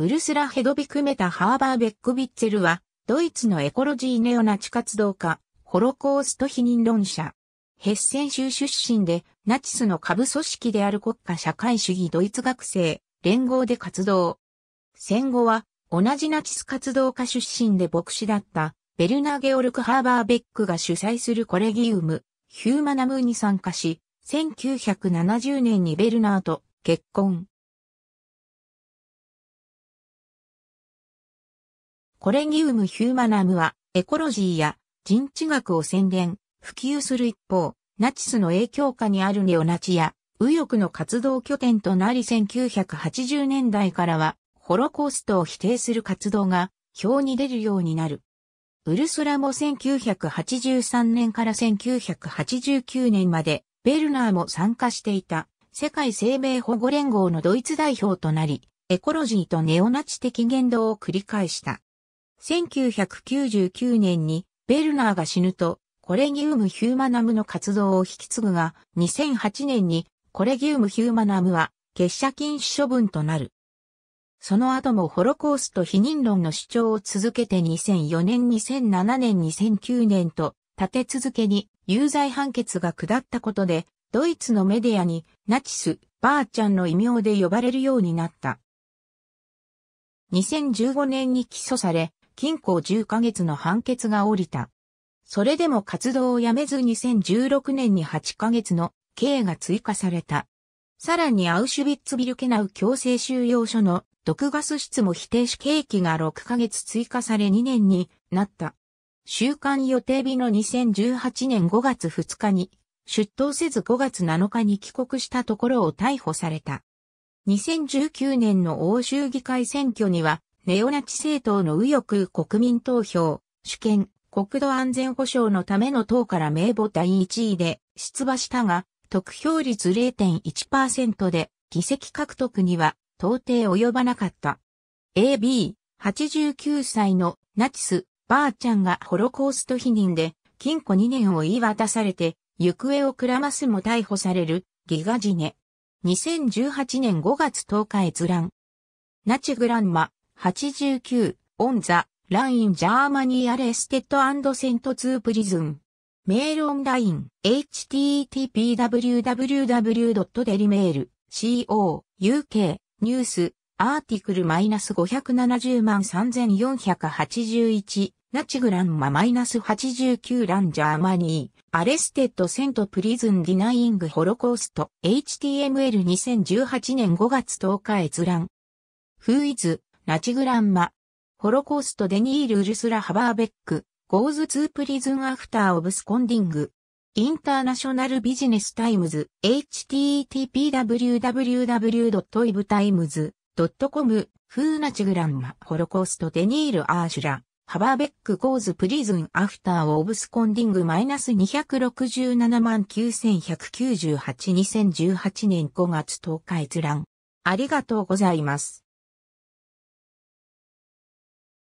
ウルスラ・ヘドビクメタ・ハーバーベックビッツェルは、ドイツのエコロジーネオナチ活動家、ホロコースト否認論者。ヘッセン州出身で、ナチスの下部組織である国家社会主義ドイツ学生、連合で活動。戦後は、同じナチス活動家出身で牧師だった、ベルナー・ゲオルク・ハーバーベックが主催するコレギウム、ヒューマナムーに参加し、1970年にベルナーと結婚。コレギウム・ヒューマナムは、エコロジーや人知学を宣伝、普及する一方、ナチスの影響下にあるネオナチや、右翼の活動拠点となり1980年代からは、ホロコーストを否定する活動が表に出るようになる。ウルスラも1983年から1989年まで、ベルナーも参加していた、世界生命保護連合のドイツ代表となり、エコロジーとネオナチ的言動を繰り返した。1999年にベルナーが死ぬと、コレギウム・ヒューマナムの活動を引き継ぐが、2008年にコレギウム・ヒューマナムは結社禁止処分となる。その後もホロコースト否認論の主張を続けて2004年、2007年、2009年と立て続けに有罪判決が下ったことで、ドイツのメディアにナチス、バーちゃんの異名で呼ばれるようになった。2015年に起訴され、禁錮10ヶ月の判決が下りた。それでも活動をやめず2016年に8ヶ月の刑が追加された。さらにアウシュビッツビルケナウ強制収容所の毒ガス室も否定死刑期が6ヶ月追加され2年になった。週間予定日の2018年5月2日に出頭せず5月7日に帰国したところを逮捕された。2019年の欧州議会選挙にはネオナチ政党の右翼国民投票、主権、国土安全保障のための党から名簿第1位で出馬したが、得票率0.1%で議席獲得には到底及ばなかった。AB、89歳のナチス、バーちゃんがホロコースト否認で禁錮2年を言い渡されて行方をくらますも逮捕されるギガジネ。2018年5月10日閲覧。ナチグランマ、89、オンザ、ラインジャーマニーアレステッドセントツープリズン。メールオンライン、http www.delimail, co, uk, ニュース、アーティクルマイナス570万3481、 Nazi grandma マイナス89 run Germany、arrested sent prison denying Holocaust、HTML2018 年5月10日閲覧。Who is、Nazi grandma。Holocaust denier Ursula Haverbeck。goes to prison after absconding。International Business Times。http www.ibtimes.com who Nazi grandma。Holocaust denier Ursula。Haverbeck goes prison after absconding マイナス267万9198 2018年5月10日閲覧。ありがとうございます。